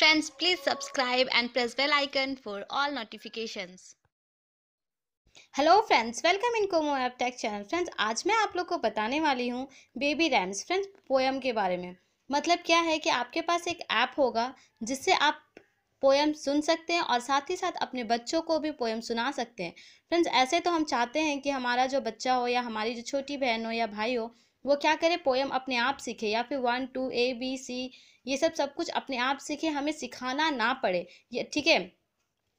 friends, please subscribe and press bell icon for all notifications. Hello friends welcome in Komo app tech channel friends आज मैं आप लोग को बताने वाली हूँ बेबी रैम्स फ्रेंड्स पोएम के बारे में। मतलब क्या है कि आपके पास एक ऐप होगा जिससे आप पोएम सुन सकते हैं और साथ ही साथ अपने बच्चों को भी पोएम सुना सकते हैं। फ्रेंड्स ऐसे तो हम चाहते हैं कि हमारा जो बच्चा हो या हमारी जो छोटी बहन हो या भाई हो वो क्या करे? पोएम अपने आप सीखे या फिर one two A B C ये सब सब कुछ अपने आप सीखे, हमें सिखाना ना पड़े। ये ठीक है?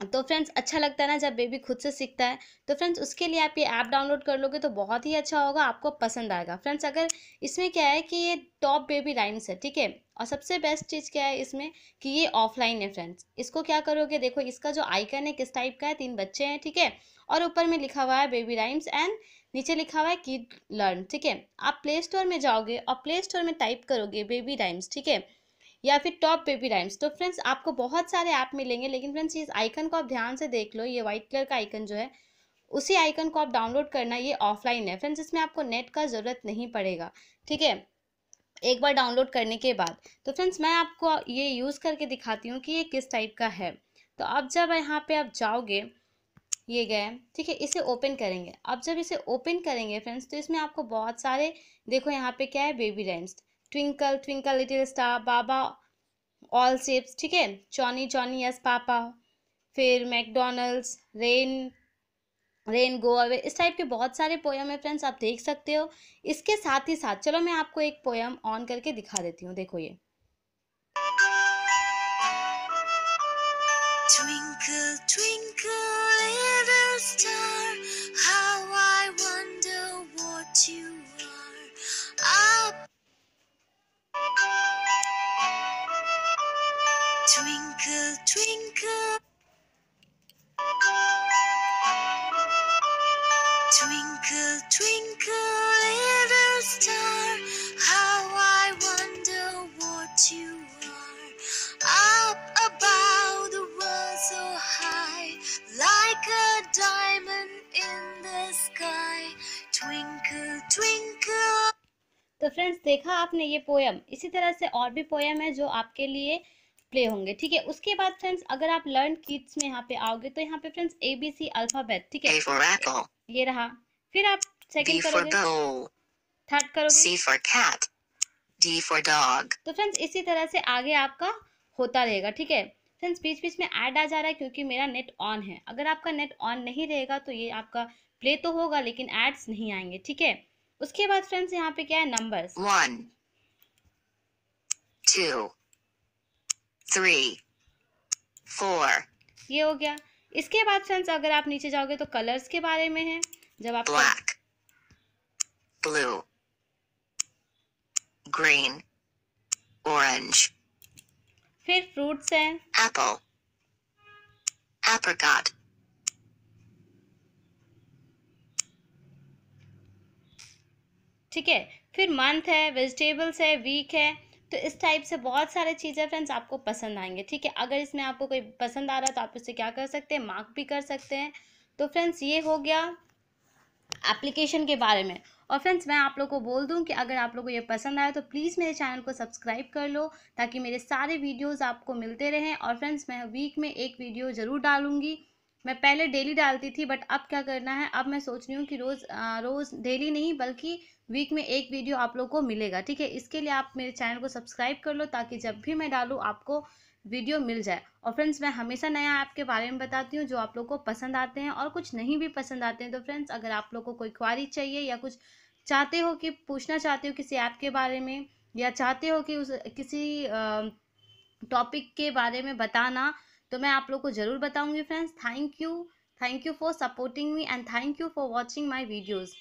तो फ्रेंड्स अच्छा लगता है ना जब बेबी खुद से सीखता है। तो फ्रेंड्स, उसके लिए आप ये ऐप डाउनलोड कर लोगे तो बहुत ही अच्छा होगा, आपको पसंद आएगा। फ्रेंड्स, अगर इसमें क्या है कि ये टॉप बेबी राइम्स है, ठीक है? और सबसे बेस्ट चीज़ क्या है इसमें कि ये ऑफलाइन है फ्रेंड्स। इसको क्या करोगे? देखो, इसका जो आइकन है, किस टाइप का है? तीन बच्चे हैं, ठीक है? थीके? और ऊपर में लिखा हुआ है बेबी राइम्स एंड नीचे लिखा हुआ है किड लर्न, ठीक है? आप प्ले स्टोर में जाओगे और प्ले स्टोर में टाइप करोगे बेबी राइम्स ठीक है? या फिर टॉप बेबी राइम्स तो फ्रेंड्स आपको बहुत सारे ऐप मिलेंगे, लेकिन फ्रेंड्स इस आइकन को आप ध्यान से देख लो. ये व्हाइट कलर का आइकन जो है, उसी आइकन को आप डाउनलोड करना, ये ऑफलाइन है. फ्रेंड्स इसमें आपको नेट का ज़रूरत नहीं पड़ेगा. ठीक है? एक बार डाउनलोड करने के बाद. तो फ्रेंड्स मैं आपको ये यूज़ करके दिखाती हूँ कि ये किस टाइप का है. तो अब जब यहाँ पे आप जाओगे, ये गए ठीक है? इसे ओपन करेंगे. अब जब इसे ओपन करेंगे फ्रेंड्स तो इसमें आपको बहुत सारे, देखो यहाँ पे क्या है baby rhymes twinkle twinkle little star baa baa all shapes ठीक है? जॉनी जॉनी यस पापा फिर McDonald's rain rain go away इस टाइप के बहुत सारे पोयम है फ्रेंड्स आप देख सकते हो। इसके साथ ही साथ, चलो मैं आपको एक पोयम ऑन करके दिखा देती हूँ, देखो ये। Twinkle, twinkle, little star, how I wonder what you are. Up above the world so high, like a diamond in the sky. Twinkle, twinkle. तो फ्रेंड्स देखा आपने ये पोयम इसी तरह से और भी पोयम है जो आपके लिए प्ले होंगे ठीक है? उसके बाद फ्रेंड्स अगर आप लर्न किड्स में यहाँ पे आओगे तो यहाँ पे friends A B C alphabet ठीक है? ये रहा। फिर आप सेकंड करोगे। थर्ड करोगे। C for cat, D for dog, तो फ्रेंड्स इसी तरह से आगे आपका होता रहेगा ठीक है? फ्रेंड्स बीच बीच में ऐड आ जा रहा है क्योंकि मेरा नेट ऑन है। अगर आपका नेट ऑन नहीं रहेगा तो ये आपका प्ले तो होगा लेकिन एड्स नहीं आएँगे ठीक है? उसके बाद फ्रेंड्स यहाँ पे क्या है? Numbers one, two, three, four, ये हो गया। इसके बाद फ्रेंड्स अगर आप नीचे जाओगे तो कलर्स के बारे में है। जब आप black, blue, green, orange, फिर फ्रूट्स हैं। Apple, apricot, ठीक है। फिर मंथ है वेजिटेबल्स है वीक है। तो इस टाइप से बहुत सारे चीज़ें फ्रेंड्स आपको पसंद आएँगे, ठीक है? अगर इसमें आपको कोई पसंद आ रहा है तो आप इसे क्या कर सकते हैं? मार्क भी कर सकते हैं। तो फ्रेंड्स ये हो गया एप्लीकेशन के बारे में। और फ्रेंड्स मैं आप लोग को बोल दूँ कि अगर आप लोग को ये पसंद आया तो प्लीज़ मेरे चैनल को सब्सक्राइब कर लो, ताकि मेरे सारे वीडियोस आपको मिलते रहें। और फ्रेंड्स मैं वीक में एक वीडियो ज़रूर डालूँगी। मैं पहले डेली डालती थी बट अब क्या करना है? अब मैं सोच रही हूँ कि रोज़ रोज़ डेली नहीं, बल्कि वीक में एक वीडियो आप लोग को मिलेगा, ठीक है? इसके लिए आप मेरे चैनल को सब्सक्राइब कर लो, ताकि जब भी मैं डालूँ, आपको वीडियो मिल जाए। और फ्रेंड्स मैं हमेशा नया ऐप के बारे में बताती हूँ, जो आप लोग को पसंद आते हैं और कुछ नहीं भी पसंद आते हैं। तो फ्रेंड्स अगर आप लोग को कोई क्वारी चाहिए या कुछ चाहते हो कि, पूछना चाहते हो किसी ऐप के बारे में, या चाहते हो कि उस, किसी टॉपिक के बारे में बताना तो मैं आप लोग को ज़रूर बताऊँगी friends thank you thank you for supporting me and thank you for watching my videos